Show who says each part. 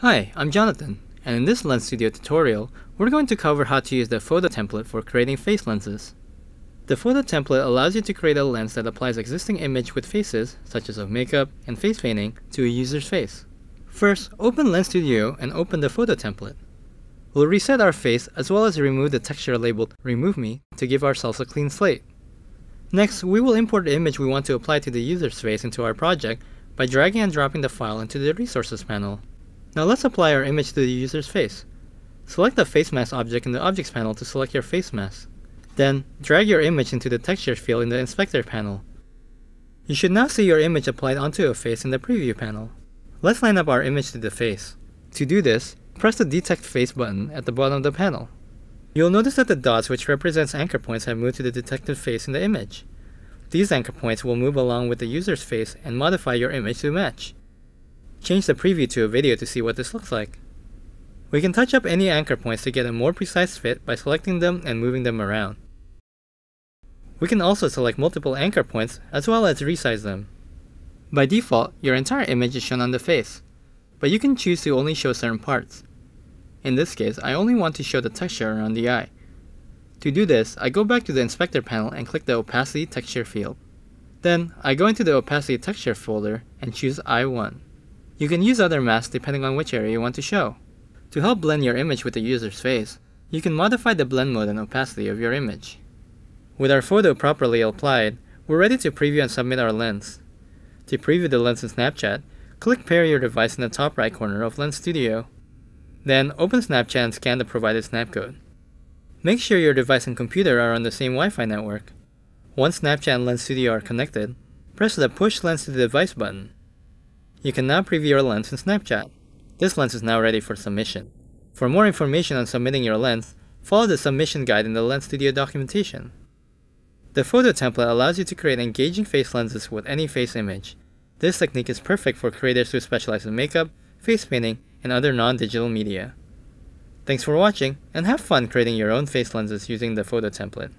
Speaker 1: Hi, I'm Jonathan, and in this Lens Studio tutorial, we're going to cover how to use the photo template for creating face lenses. The photo template allows you to create a lens that applies existing image with faces, such as of makeup and face painting, to a user's face. First, open Lens Studio and open the photo template. We'll reset our face as well as remove the texture labeled Remove Me to give ourselves a clean slate. Next, we will import the image we want to apply to the user's face into our project by dragging and dropping the file into the Resources panel. Now let's apply our image to the user's face. Select the Face Mask object in the Objects panel to select your face mask. Then, drag your image into the Texture field in the Inspector panel. You should now see your image applied onto a face in the Preview panel. Let's line up our image to the face. To do this, press the Detect Face button at the bottom of the panel. You'll notice that the dots which represents anchor points have moved to the detected face in the image. These anchor points will move along with the user's face and modify your image to match. Change the preview to a video to see what this looks like. We can touch up any anchor points to get a more precise fit by selecting them and moving them around. We can also select multiple anchor points as well as resize them. By default, your entire image is shown on the face, but you can choose to only show certain parts. In this case, I only want to show the texture around the eye. To do this, I go back to the inspector panel and click the opacity texture field. Then, I go into the opacity texture folder and choose I1. You can use other masks depending on which area you want to show. To help blend your image with the user's face, you can modify the blend mode and opacity of your image. With our photo properly applied, we're ready to preview and submit our lens. To preview the lens in Snapchat, click pair your device in the top right corner of Lens Studio. Then open Snapchat and scan the provided snapcode. Make sure your device and computer are on the same Wi-Fi network. Once Snapchat and Lens Studio are connected, press the Push Lens to the Device button. You can now preview your lens in Snapchat. This lens is now ready for submission. For more information on submitting your lens, follow the submission guide in the Lens Studio documentation. The photo template allows you to create engaging face lenses with any face image. This technique is perfect for creators who specialize in makeup, face painting, and other non-digital media. Thanks for watching, and have fun creating your own face lenses using the photo template.